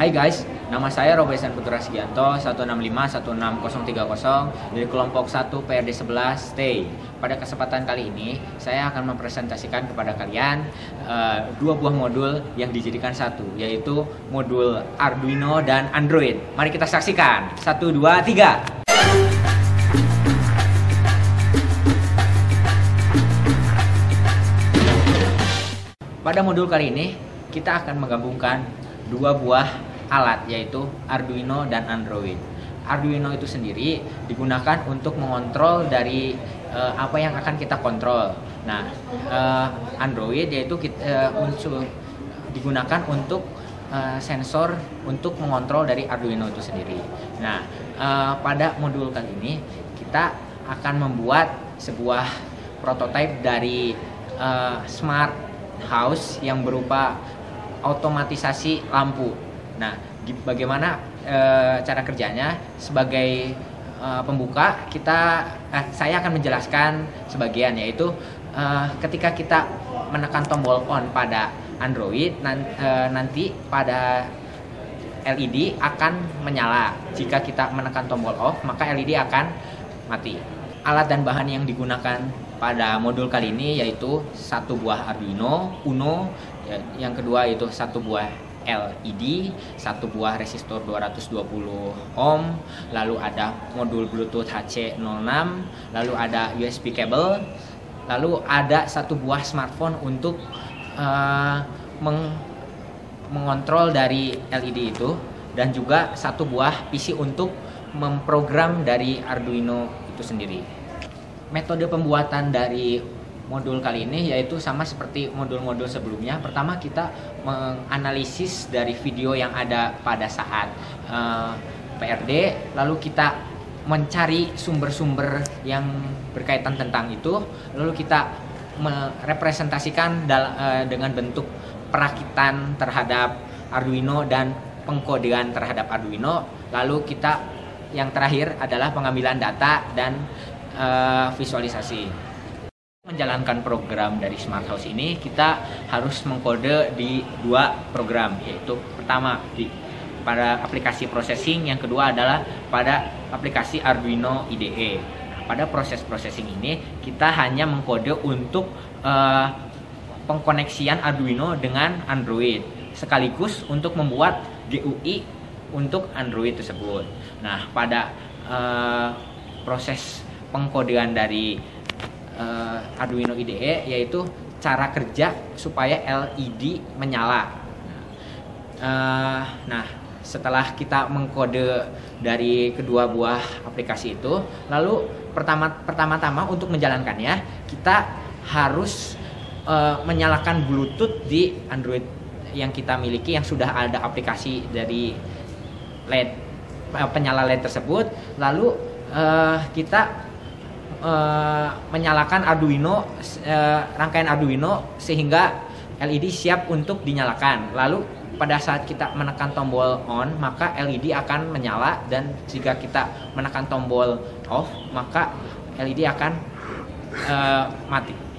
Hai guys, nama saya Robesan Putra Sugianto 165-16030 dari kelompok 1 PRD 11 Stay. Pada kesempatan kali ini, saya akan mempresentasikan kepada kalian uh, dua buah modul yang dijadikan satu, yaitu modul Arduino dan Android. Mari kita saksikan. Satu, dua, tiga. Pada modul kali ini, kita akan menggabungkan dua buah alat yaitu Arduino dan Android. Arduino itu sendiri digunakan untuk mengontrol dari uh, apa yang akan kita kontrol. Nah, uh, Android yaitu kita, uh, unsur digunakan untuk uh, sensor untuk mengontrol dari Arduino itu sendiri. Nah, uh, pada modul kali ini kita akan membuat sebuah prototipe dari uh, smart house yang berupa otomatisasi lampu Nah, bagaimana e, cara kerjanya? Sebagai e, pembuka, kita eh, saya akan menjelaskan sebagian yaitu e, ketika kita menekan tombol on pada Android nan, e, nanti pada LED akan menyala. Jika kita menekan tombol off, maka LED akan mati. Alat dan bahan yang digunakan pada modul kali ini yaitu satu buah Arduino Uno, ya, yang kedua itu satu buah LED, satu buah resistor 220 ohm, lalu ada modul Bluetooth HC06, lalu ada USB cable, lalu ada satu buah smartphone untuk uh, meng mengontrol dari LED itu dan juga satu buah PC untuk memprogram dari Arduino itu sendiri. Metode pembuatan dari modul kali ini yaitu sama seperti modul-modul sebelumnya. Pertama kita menganalisis dari video yang ada pada saat uh, eh, PRD, lalu kita mencari sumber-sumber yang berkaitan tentang itu, lalu kita merepresentasikan uh, dengan bentuk perakitan terhadap Arduino dan pengkodean terhadap Arduino, lalu kita yang terakhir adalah pengambilan data dan uh, visualisasi menjalankan program dari Smart House ini kita harus mengkode di dua program yaitu pertama di pada aplikasi processing yang kedua adalah pada aplikasi Arduino IDE. pada proses processing ini kita hanya mengkode untuk uh, pengkoneksian Arduino dengan Android sekaligus untuk membuat GUI untuk Android tersebut. Nah, pada uh, proses pengkodean dari uh, Arduino IDE yaitu cara kerja supaya LED menyala. Uh, nah, setelah kita mengkode dari kedua buah aplikasi itu, lalu pertama pertama-tama untuk menjalankannya kita harus uh, menyalakan Bluetooth di Android yang kita miliki yang sudah ada aplikasi dari LED penyala LED tersebut. Lalu uh, kita uh, menyalakan Arduino uh, rangkaian Arduino sehingga LED siap untuk dinyalakan. Lalu pada saat kita menekan tombol on, maka LED akan menyala dan jika kita menekan tombol off, maka LED akan uh, mati.